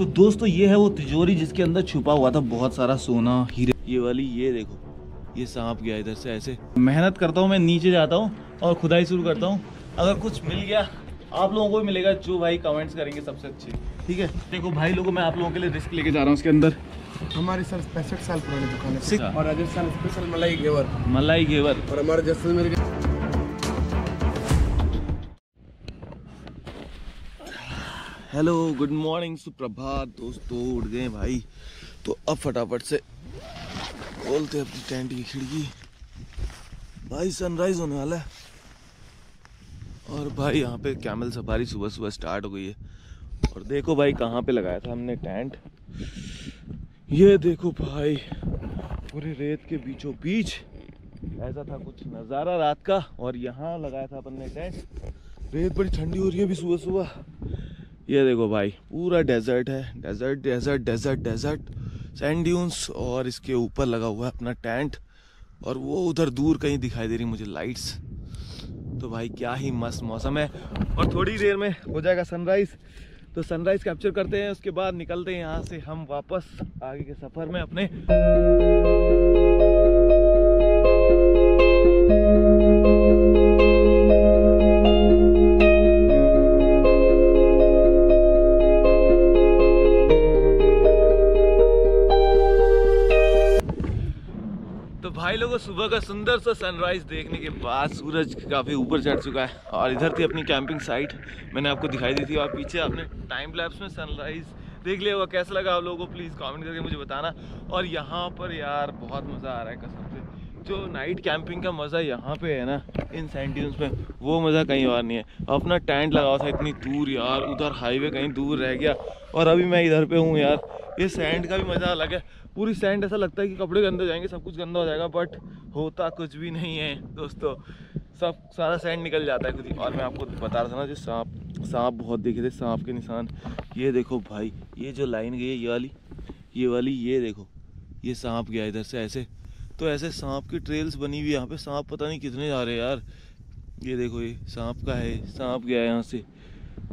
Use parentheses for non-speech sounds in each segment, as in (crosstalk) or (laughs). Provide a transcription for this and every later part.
तो दोस्तों ये है वो तिजोरी जिसके अंदर छुपा हुआ था बहुत सारा सोना हीरे। ये वाली ये देखो ये सांप गया इधर से ऐसे। मेहनत करता हूँ मैं नीचे जाता हूँ और खुदाई शुरू करता हूँ। अगर कुछ मिल गया आप लोगों को भी मिलेगा जो भाई कमेंट्स करेंगे सबसे अच्छे। ठीक है? देखो भाई लोगों मैं आप लोगों के लिए रिस्क लेके जा रहा हूँ उसके अंदर। हमारे सर पैंसठ साल पुरानी दुकान है। और राजस्थान स्पेशल मलाई घेवर। मलाई घेवर। और हमारे जैसलमेर के हेलो गुड मॉर्निंग सुप्रभात दोस्तों उठ गए भाई। तो अब फटाफट से खोलते हैं अपनी टेंट की खिड़की। भाई सनराइज होने वाला है। और भाई, यहाँ पे कैमल सफारी सुबह सुबह स्टार्ट हो गई है। और देखो भाई, कहाँ पे लगाया था हमने टेंट। ये देखो भाई, पूरे रेत के बीचों बीच। ऐसा था कुछ नज़ारा रात का, और यहाँ लगाया था अपन ने टेंट। रेत बड़ी ठंडी हो रही है अभी सुबह सुबह। ये देखो भाई, पूरा डेजर्ट है। Desert desert desert desert sand dunes और इसके ऊपर लगा हुआ है अपना टेंट और वो उधर दूर कहीं दिखाई दे रही मुझे लाइट्स तो भाई क्या ही मस्त मौसम है। और थोड़ी देर में हो जाएगा सनराइज तो सनराइज कैप्चर करते हैं, उसके बाद निकलते हैं यहाँ से हम वापस आगे के सफ़र में अपने। लोगों सुबह का सुंदर सा सनराइज देखने के बाद सूरज काफ़ी ऊपर चढ़ चुका है और इधर थी अपनी कैंपिंग साइट मैंने आपको दिखाई दी थी और पीछे आपने टाइम लैप्स में सनराइज देख लिया होगा कैसा लगा आप लोगों को? प्लीज़ कमेंट करके मुझे बताना। और यहाँ पर यार बहुत मज़ा आ रहा है कसम से। जो नाइट कैंपिंग का मज़ा यहाँ पे है ना, इन सैंड्यून्स में, वो मज़ा कहीं और नहीं है। अपना टेंट लगा था, इतनी दूर यार, उधर हाईवे कहीं दूर रह गया। और अभी मैं इधर पे हूँ यार। ये सैंड का भी मज़ा अलग है। पूरी सैंड ऐसा लगता है कि कपड़े गंदे जाएँगे, सब कुछ गंदा हो जाएगा बट होता कुछ भी नहीं है, दोस्तों। सब, सारा सैंड निकल जाता है खुद ही और मैं आपको बता रहा था ना, जो सांप सांप बहुत देखे थे, सांप के निशान। ये देखो भाई, ये जो लाइन गई है, ये वाली ये वाली, ये देखो, ये सांप गया इधर से ऐसे। तो ऐसे सांप की ट्रेल्स बनी हुई यहाँ पे, सांप पता नहीं कितने जा रहे हैं यार। ये देखो ये, सांप का है, सांप गया यहाँ से।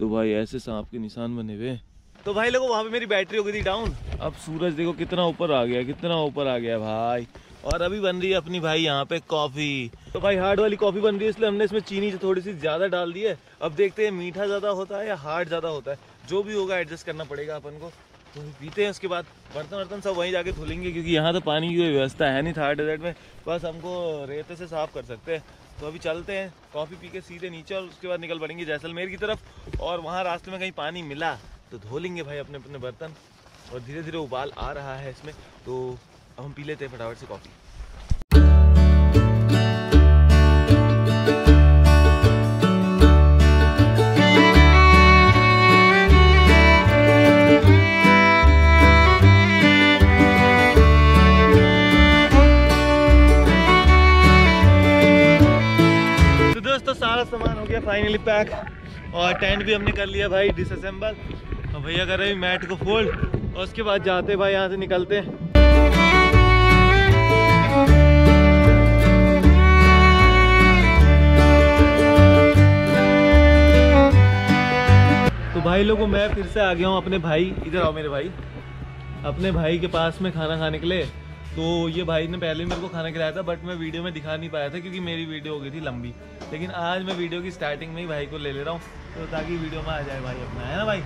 तो भाई ऐसे सांप के निशान बने हुए हैं। तो भाई लोगों, वहाँ पे मेरी बैटरी हो गई थी डाउन अब सूरज देखो कितना ऊपर आ गया, कितना ऊपर आ गया भाई। और अभी बन रही है अपनी भाई यहाँ पे कॉफ़ी तो भाई हार्ड वाली कॉफ़ी बन रही है, इसलिए हमने इसमें चीनी थोड़ी सी ज़्यादा डाल दी है। अब देखते हैं मीठा ज़्यादा होता है या हार्ड ज़्यादा होता है। जो भी होगा एडजस्ट करना पड़ेगा अपन को। तो पीते हैं उसके बाद। बर्तन वर्तन सब वहीं जाके धुलेंगे, क्योंकि यहाँ तो पानी की व्यवस्था है नहीं थार डेजर्ट में। बस हमको रेते से साफ़ कर सकते हैं। तो अभी चलते हैं। कॉफ़ी पी के सीधे नीचे और उसके बाद निकल पड़ेंगे जैसलमेर की तरफ़। और वहाँ रास्ते में कहीं पानी मिला। तो धो लेंगे भाई अपने अपने बर्तन और धीरे धीरे उबाल आ रहा है इसमें तो अब हम पी लेते हैं फटाफट से कॉफ़ी। तो सारा सामान हो गया फाइनली पैक और टेंट भी हमने कर लिया भाई डिसअसेंबल और भैया कर रहे मैट को फोल्ड और उसके बाद जाते भाई यहाँ से निकलते हैं। तो भाई लोगों मैं फिर से आ गया हूँ अपने भाई। इधर आओ मेरे भाई। अपने भाई के पास में खाना खाने के लिए। तो ये भाई ने पहले मेरे को खाना खिलाया था बट मैं वीडियो में दिखा नहीं पाया था क्योंकि मेरी वीडियो हो गई थी लंबी। लेकिन आज मैं वीडियो की स्टार्टिंग में ही भाई को ले ले रहा हूँ तो ताकि वीडियो में आ जाए भाई अपना है ना भाई?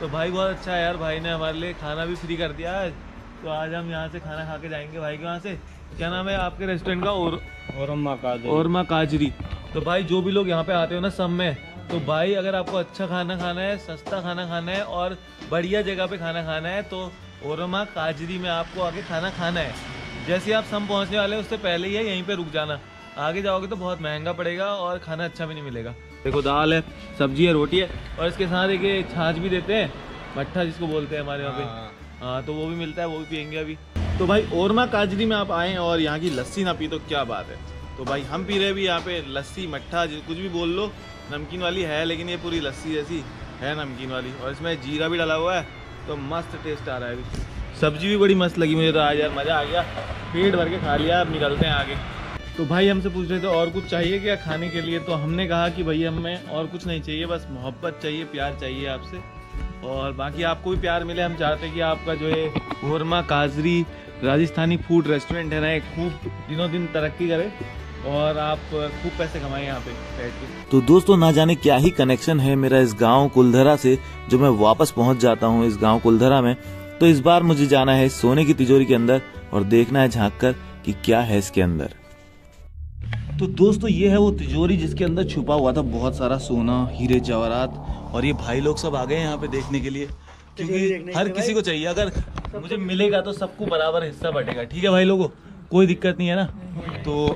तो भाई बहुत अच्छा है यार भाई ने हमारे लिए खाना भी फ्री कर दिया आज। तो आज हम यहाँ से खाना खा के जाएँगे भाई के वहाँ से। क्या नाम है आपके रेस्टोरेंट का? और और अम्मा का और माँ काजरी। तो भाई जो भी लोग यहाँ पे आते हो ना सब में तो भाई अगर आपको अच्छा खाना खाना है सस्ता खाना खाना है और बढ़िया जगह पे खाना खाना है तो ओरमा काजरी में आपको आगे खाना खाना है। जैसे आप सम पहुँचने वाले हैं उससे पहले ही है यहीं पर रुक जाना। आगे जाओगे तो बहुत महँगा पड़ेगा और खाना अच्छा भी नहीं मिलेगा। देखो दाल है सब्ज़ी है रोटी है और इसके साथ एक छाछ भी देते हैं मट्ठा जिसको बोलते हैं हमारे यहाँ पे। हाँ। तो वो भी मिलता है वो भी पियेंगे अभी। तो भाई ओरमा काजरी में आप आए और यहाँ की लस्सी ना पी तो क्या बात है। तो भाई हम पी रहे भी यहाँ पे लस्सी मट्ठा कुछ भी बोल लो नमकीन वाली है लेकिन ये पूरी लस्सी जैसी है नमकीन वाली और इसमें जीरा भी डाला हुआ है तो मस्त टेस्ट आ रहा है अभी। सब्ज़ी भी बड़ी मस्त लगी मुझे तो आज यार मज़ा आ गया। पेट भर के खा लिया अब निकलते हैं आगे। तो भाई हमसे पूछ रहे थे, और कुछ चाहिए क्या खाने के लिए? तो हमने कहा कि भैया, हमें और कुछ नहीं चाहिए, बस मोहब्बत चाहिए, प्यार चाहिए आपसे। और बाकी आपको भी प्यार मिले, हम चाहते हैं कि आपका जो है कोरमा काजरी राजस्थानी फ़ूड रेस्टोरेंट है ना एक खूब दिनों दिन तरक्की करे और आप खूब पैसे कमाए यहाँ पे तो दोस्तों, ना जाने क्या ही कनेक्शन है मेरा इस गाँव कुलधरा से जो मैं वापस पहुँच जाता हूँ इस गाँव कुलधरा में। तो इस बार मुझे जाना है सोने की तिजोरी के अंदर और देखना है झाँक कर कि क्या है इसके अंदर। तो दोस्तों ये है वो तिजोरी जिसके अंदर छुपा हुआ था बहुत सारा सोना हीरे जवाहरात और ये भाई लोग सब आ गए हैं यहाँ पे देखने के लिए। क्योंकि हर किसी को चाहिए अगर मुझे मिलेगा तो सबको बराबर हिस्सा बटेगा। ठीक है भाई लोगों कोई दिक्कत नहीं है ना? तो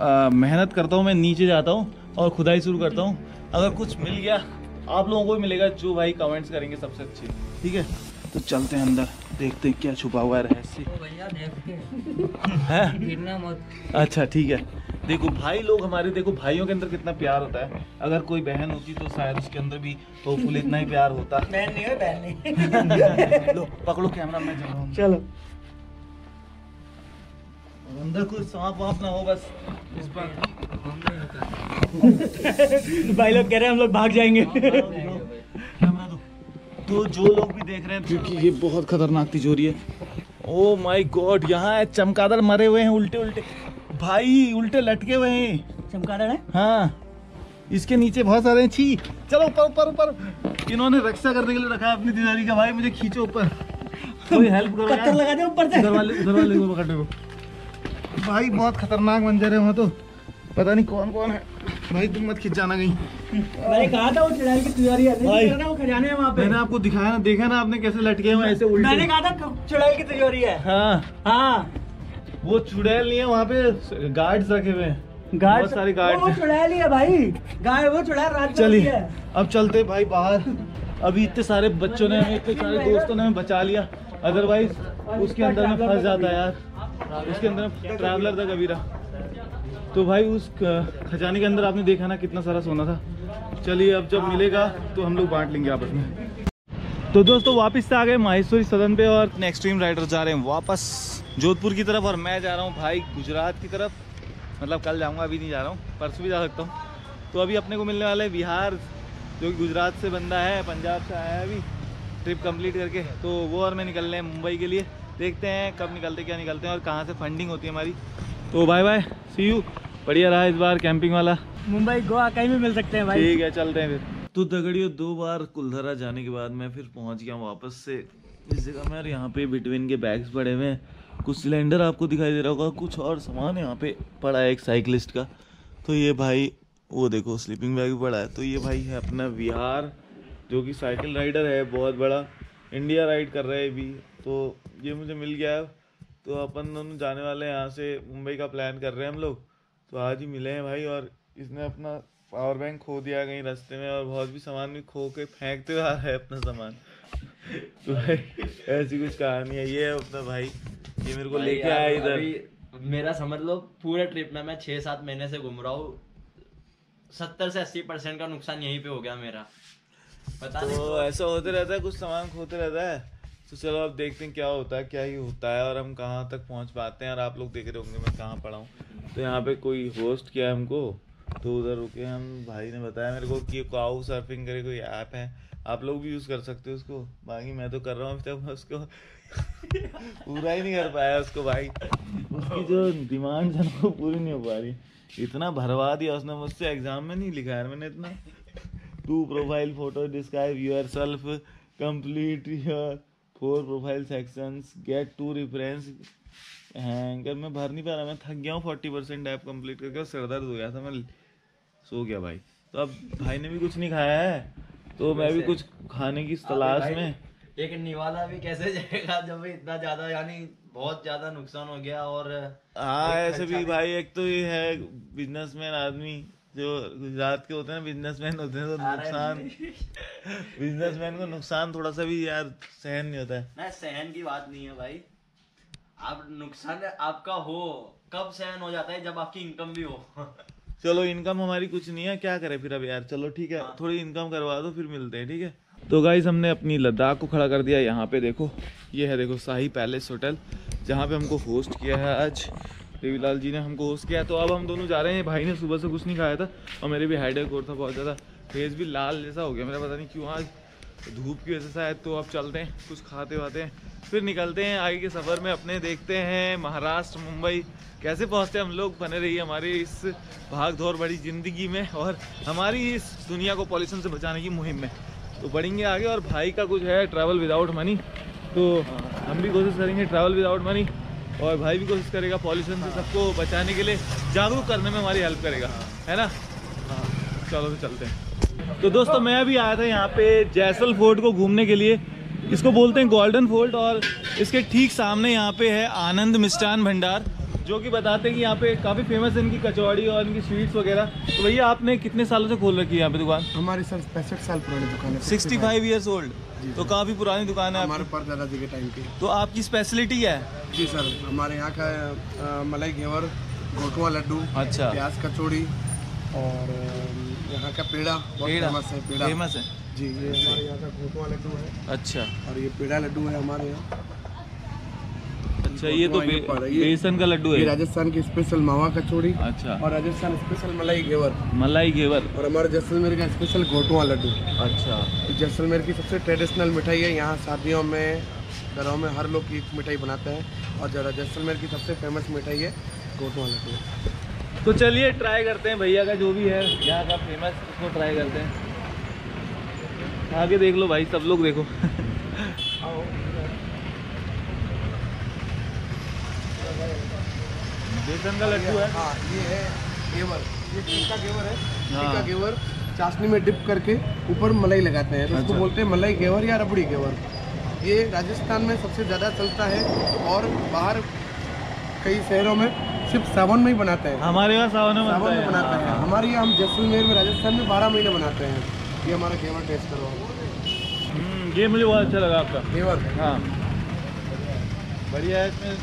आ, मेहनत करता हूँ मैं नीचे जाता हूँ और खुदाई शुरू करता हूँ। अगर कुछ मिल गया आप लोगों को भी मिलेगा जो भाई कमेंट्स करेंगे सबसे अच्छे। ठीक है? तो चलते हैं अंदर देखते हैं क्या छुपा हुआ है रहस्य। भैया देख के है? मत। अच्छा ठीक है। देखो भाई लोग हमारे देखो भाइयों के अंदर कितना प्यार होता है। अगर कोई बहन होती तो शायद उसके अंदर भी तो फुल इतना ही प्यार होता। (laughs) बहन नहीं है बहन नहीं। लो पकड़ो कैमरा मैं चल रहा हूँ। चलो। अंदर कोई सांप वाप ना हो बस इस पर भाई लोग कह रहे हैं हम लोग भाग जाएँगे। तो जो लोग भी देख रहे हैं क्योंकि ये बहुत खतरनाक तिजोरी है। ओ माय गॉड यहाँ है चमगादड़ मरे हुए हैं उल्टे उल्टे भाई उल्टे लटके हुए हैं। चमकादड़ है? हाँ। इसके नीचे बहुत सारे हैं। छी चलो ऊपर ऊपर ऊपर। इन्होंने रक्षा करने के लिए रखा है अपनी तिजोरी का। भाई मुझे खींचो ऊपर। कोई हेल्प करो पत्थर यार। लगा दे ऊपर से। उधर वाले उधर वाले को। पकड़ लो भाई बहुत खतरनाक मंजर है वहाँ तो। पता नहीं कौन कौन है। भाई तुम मत खिंच जाना कहीं। मैंने कहा था वो चुड़ैल की तिजोरी है। वो खजाने हैं वहाँ पे। मैंने आपको दिखाया ना देखा ना आपने कैसे लटके हुए ऐसे मैंने कहा था चुड़ैल की तिजोरी है। हाँ। हाँ। वो चुड़ैल नहीं है वहाँ पे गार्ड्स रखे हुए हैं। गार्ड बहुत सारे वो चुड़ैल ही है भाई। गाय वो चुड़ैल रात चलिए है। अब चलते भाई बाहर। अभी इतने सारे बच्चों ने हमें इतने सारे दोस्तों ने हमें बचा लिया। अदरवाइज़ उसके अंदर में फंस जाता है यार। उसके अंदर ट्रैवलर था कबीरा तो भाई उस खजाने के अंदर आपने देखा ना कितना सारा सोना था। चलिए अब जब मिलेगा तो हम लोग बांट लेंगे आपस में। तो दोस्तों वापस से आ गए माहेश्वरी सदन पे और एक्सट्रीम राइडर जा रहे हैं वापस जोधपुर की तरफ़ और मैं जा रहा हूँ भाई गुजरात की तरफ़। मतलब कल जाऊँगा अभी नहीं जा रहा हूँ परसों भी जा सकता हूँ। तो अभी अपने को मिलने वाला है बिहार जो कि गुजरात से बंदा है पंजाब से आया है अभी ट्रिप कंप्लीट करके। तो वो और मैं निकल रहे हैं मुंबई के लिए। देखते हैं कब निकलते क्या निकलते हैं और कहाँ से फंडिंग होती है हमारी। तो बाय बाय सी यू बढ़िया रहा इस बार कैंपिंग वाला। मुंबई गोवा कहीं भी मिल सकते हैं भाई। ठीक है चलते हैं फिर। तो दगड़ियों दो बार कुलधरा जाने के बाद मैं फिर पहुँच गया वापस से। इस जगह में और यहाँ पे बिटवीन के बैग्स पड़े हुए हैं। कुछ सिलेंडर आपको दिखाई दे रहा होगा, कुछ और सामान यहाँ पे पड़ा है एक साइकिलिस्ट का। तो ये भाई, वो देखो स्लीपिंग बैग पड़ा है। तो ये भाई है अपना विहार जो कि साइकिल राइडर है, बहुत बड़ा। इंडिया राइड कर रहे है अभी। तो ये मुझे मिल गया। है तो अपन दोनों जाने वाले हैं यहाँ से। मुंबई का प्लान कर रहे हैं हम लोग। तो आज ही मिले हैं भाई और इसने अपना पावर बैंक खो दिया कहीं रास्ते में और बहुत भी सामान भी खो के फेंकते आ रहा है अपना सामान। तो भाई ऐसी कुछ कहानी है ये है अपना भाई। ये मेरे को लेके आया इधर। मेरा समझ लो पूरे ट्रिप में मैं छह सात महीने से घूम रहा हूँ। सत्तर से अस्सी परसेंट का नुकसान यहीं पे हो गया मेरा। पता तो नहीं तो ऐसा होते रहता है कुछ सामान खोते रहता है। तो चलो अब देखते हैं क्या होता है क्या ही होता है और हम कहाँ तक पहुँच पाते हैं और आप लोग देख रहे होंगे मैं कहाँ पड़ा हूँ। तो यहाँ पे कोई होस्ट किया है हमको? तो उधर रुके हम, भाई ने बताया मेरे को कि काउ सर्फिंग करे कोई ऐप है। आप लोग भी यूज़ कर सकते हो उसको। बाकी मैं तो कर रहा हूँ अभी तक उसको (laughs) पूरा ही नहीं कर पाया उसको भाई। उसकी जो डिमांड है वो पूरी नहीं हो पा रही। इतना भरवा दिया उसने मुझसे एग्ज़ाम में नहीं लिखा यार मैंने इतना। To profile photo describe your self complete your four profile sections get to reference hanger मैं भर नहीं पा रहा, मैं थक गया हूँ। फोर्टी परसेंट ऐप कंप्लीट करके सर दर्द हो गया था। मैं सो गया भाई। तो अब भाई ने भी कुछ नहीं खाया है तो मैं भी कुछ खाने की तलाश में। एक निवाला भी कैसे जाएगा जब इतना ज़्यादा यानी बहुत ज़्यादा नुकसान हो गया और हाँ ऐसे भी भाई एक तो ये है बिजनेसमैन आदमी जो गुजरात के होते हैं बिजनेसमैन होते हैं तो नुकसान बिजनेसमैन (laughs) को नुकसान थोड़ा सा भी यार सहन नहीं होता है। ना सहन की बात नहीं है भाई। आप नुकसान आपका हो कब सहन हो जाता है जब आपकी इनकम भी हो? (laughs) चलो इनकम हमारी कुछ नहीं है क्या करें फिर अब यार? चलो ठीक है थोड़ी इनकम करवा दो फिर मिलते हैं ठीक है? तो गाइज़ हमने अपनी लद्दाख को खड़ा कर दिया यहाँ पे देखो ये है देखो शाही पैलेस होटल जहाँ पे हमको होस्ट किया है आज। देवीलाल जी ने हमको होस्ट किया है। तो अब हम दोनों जा रहे हैं भाई ने सुबह से कुछ नहीं खाया था और मेरे भी हेडेक हो रहा था बहुत ज़्यादा। फेस भी लाल जैसा हो गया मेरा पता नहीं क्यों आज धूप की वजह से शायद तो अब चलते हैं कुछ खाते वाते हैं। फिर निकलते हैं आगे के सफ़र में, अपने देखते हैं महाराष्ट्र, मुंबई। कैसे पहुँचते हैं हम लोग? बने रहिए हमारी इस भाग दौड़ बड़ी ज़िंदगी में और हमारी इस दुनिया को पॉल्यूशन से बचाने की मुहिम में। तो बढ़ेंगे आगे और भाई का कुछ है ट्रैवल विदाउट मनी तो हम भी कोशिश करेंगे ट्रैवल विदाउट मनी और भाई भी कोशिश करेगा पॉल्यूशन से सबको बचाने के लिए, जागरूक करने में हमारी हेल्प करेगा। है ना? हाँ चलो तो चलते हैं। तो दोस्तों, मैं अभी आया था यहाँ पे जैसल फोर्ट को घूमने के लिए। इसको बोलते हैं गोल्डन फोर्ट और इसके ठीक सामने यहाँ पे है आनंद मिष्ठान भंडार जो कि बताते हैं कि यहाँ पे काफ़ी फ़ेमस है इनकी कचौड़ी और इनकी स्वीट्स वगैरह। तो भैया आपने कितने सालों से खोल रखी है यहाँ पे दुकान? हमारी सर पैंसठ साल पुरानी दुकान है सिक्सटी फाइव ईयर्स ओल्ड तो काफ़ी पुरानी दुकान है हमारे पर दादाजी के टाइम की। तो आपकी स्पेशलिटी है? जी सर हमारे यहाँ का मलाई घेवर घोटुआ लड्डू अच्छा। प्याज कचौड़ी और यहाँ का पेड़ा बहुत पेड़ा? फ़ेमस है पेड़ा। फ़ेमस है? जी ये हमारे यहाँ का घोटुआ लड्डू है। अच्छा। और ये पेड़ा लड्डू है हमारे यहाँ। अच्छा ये तो बे, बेसन का लड्डू ये है राजस्थान की स्पेशल मावा कचौड़ी अच्छा। और राजस्थान स्पेशल मलाई घेवर। मलाई घेवर। और हमारे जैसलमेर का स्पेशल घोटुआ लड्डू। अच्छा। जैसलमेर की सबसे ट्रेडिशनल मिठाई है। यहाँ शादियों में घरों में हर लोग की मिठाई बनाते हैं। और जैसलमेर की सबसे फ़ेमस मिठाई है घोटुआ लड्डू। तो चलिए ट्राई करते हैं भैया का जो भी है। यहाँ का फ़ेमस उसको ट्राई करते हैं। आगे देख लो भाई सब लोग देखो। बेसन का लड्डू है। हाँ ये है घेवर। ये टीका घेवर है। हाँ। टीका घेवर चाशनी में डिप करके ऊपर मलाई लगाते हैं। तो उसको अच्छा। बोलते हैं मलाई घेवर या रबड़ी घेवर। ये राजस्थान में सबसे ज़्यादा चलता है और बाहर कई शहरों में सिर्फ़ सावन में ही बनाते हैं। हमारे यहाँ सावन में सावन में बनाते हैं। हाँ, हमारे यहाँ हम जैसलमेर में राजस्थान में बारह महीने बनाते हैं। ये हमारा घेवर टेस्ट करो। हम्म, ये मुझे बहुत अच्छा लगा आपका। घेवर? हाँ। बढ़िया है इसमें।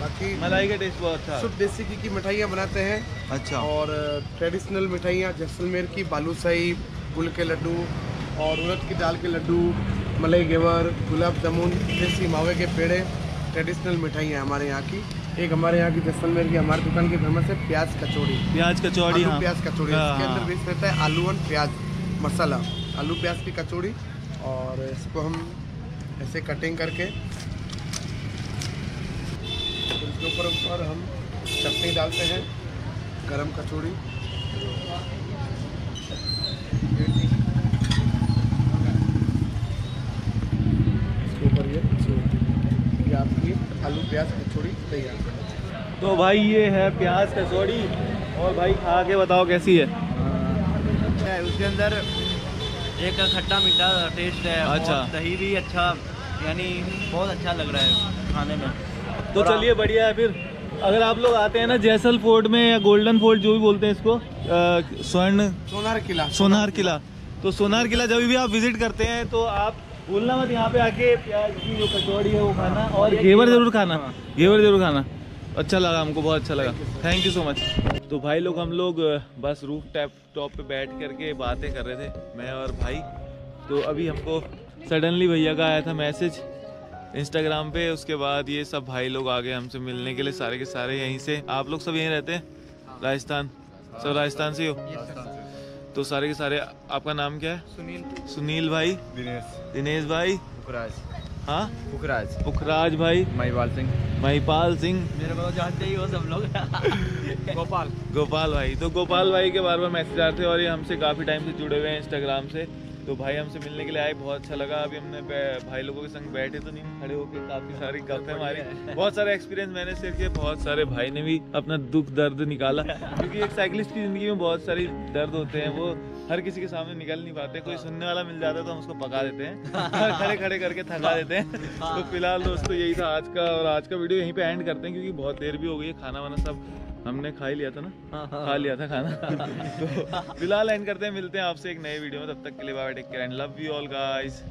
बाकी मलाई का टेस्ट बहुत अच्छा शुद्ध देसी घी की मिठाइयाँ बनाते हैं। अच्छा। और ट्रेडिशनल मिठाइयाँ जैसलमेर की बालूशाही गुल के लड्डू और उड़द की दाल के लड्डू मलाई घेवर गुलाब जामुन देसी मावे के पेड़े ट्रेडिशनल मिठाइयाँ हमारे यहाँ की। एक हमारे यहाँ की जैसलमेर की हमारे दुकान की फ़ेमस है प्याज कचौड़ी। प्याज कचौड़ी हाँ। प्याज कचौड़ी हाँ, इसके हाँ। अंदर बेच रहता है आलू और प्याज मसाला आलू प्याज की कचौड़ी और इसको हम ऐसे कटिंग करके इसके ऊपर ऊपर हम चटनी डालते हैं गरम कचौड़ी इसके ऊपर ये ये आपकी आलू प्याज कचौड़ी तैयार तो भाई ये है प्याज कचौड़ी। और भाई खा के बताओ कैसी है? है उसके अंदर एक खट्टा मीठा टेस्ट है अच्छा। दही भी अच्छा यानी बहुत अच्छा लग रहा है खाने में। तो चलिए बढ़िया है फिर। अगर आप लोग आते हैं ना जैसल फोर्ट में या गोल्डन फोर्ट जो भी बोलते हैं इसको स्वर्ण सोनार किला। सोनार किला। तो सोनार किला जब भी आप विज़िट करते हैं तो आप भूलना मत यहाँ पे आके प्याज की जो कचौड़ी है वो खाना और घेवर ज़रूर खाना घेवर ज़रूर खाना। अच्छा लगा हमको बहुत अच्छा लगा। थैंक यू सो मच तो भाई लोग हम लोग बस रूफ टैप टॉप पे बैठ करके बातें कर रहे थे मैं और भाई। तो अभी हमको सडनली भैया का आया था मैसेज इंस्टाग्राम पे उसके बाद ये सब भाई लोग आ गए हमसे मिलने के लिए सारे के सारे यहीं से। आप लोग सब यहीं रहते हैं? राजस्थान। सब राजस्थान से ही हो? तो सारे के सारे आपका नाम क्या है? सुनील। सुनील भाई। दिनेश। दिनेश भाई। पुखराज। हाँ? पुखराज। पुखराज भाई। महिपाल सिंह। महिपाल सिंह। मेरे को तो जानते ही हो सब लोग। (laughs) गोपाल। गोपाल भाई। तो गोपाल भाई के बार बार मैसेज आते हैं और ये हमसे काफ़ी टाइम से जुड़े हुए हैं इंस्टाग्राम से। तो भाई हमसे मिलने के लिए आए बहुत अच्छा लगा। अभी हमने भाई लोगों के संग बैठे तो नहीं खड़े होकर काफ़ी सारी (laughs) गप है। हमारी बहुत सारे एक्सपीरियंस मैंने शेयर किए बहुत सारे भाई ने भी अपना दुख दर्द निकाला। क्योंकि एक साइकिलिस्ट की ज़िंदगी में बहुत सारी दर्द होते हैं वो हर किसी के सामने निकल नहीं पाते। कोई सुनने वाला मिल जाता है तो हम उसको पका देते हैं। (laughs) खड़े खड़े करके थका देते हैं। तो फ़िलहाल दोस्तों यही था आज का और आज का वीडियो यहीं पे एंड करते हैं क्योंकि बहुत देर भी हो गई है खाना वाना सब हमने खा ही लिया था ना? खा लिया था खाना। (laughs) तो फ़िलहाल एंड करते हैं मिलते हैं आपसे एक नए वीडियो में। तब तक के लिए bye take care and love you all guys